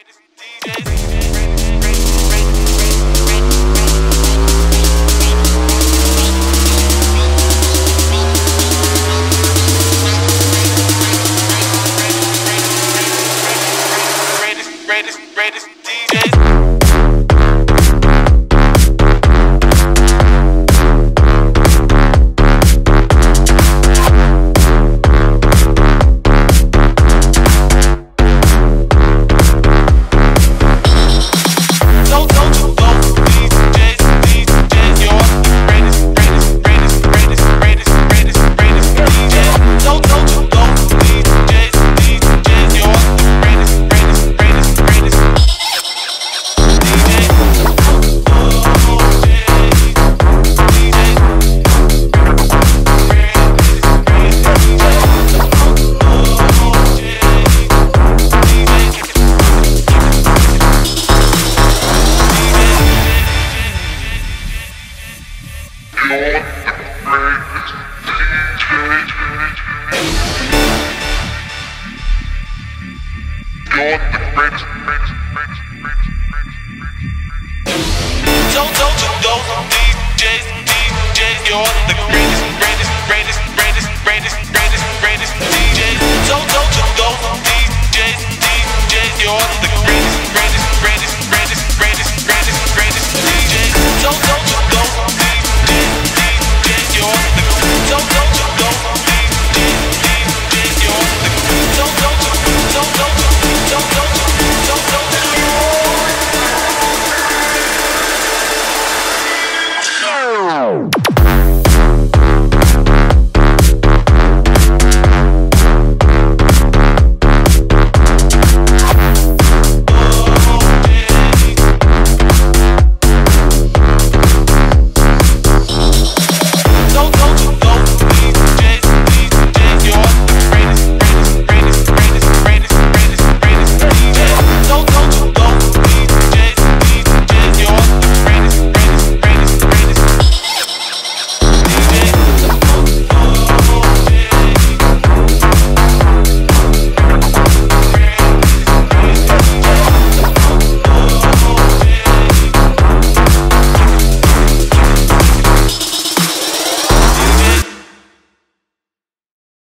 Don't, don't you're the greatest, greatest, greatest, greatest, greatest, Wow.